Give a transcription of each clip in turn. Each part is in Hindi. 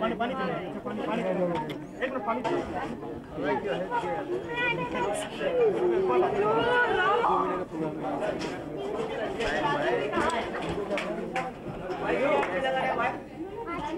पानी पानी पानी पानी एक मिनट पानी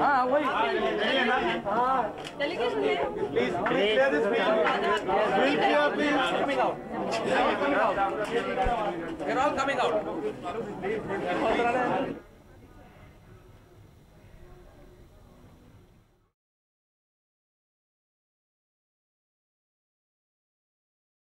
हाँ वही Please, please out. They're all coming out.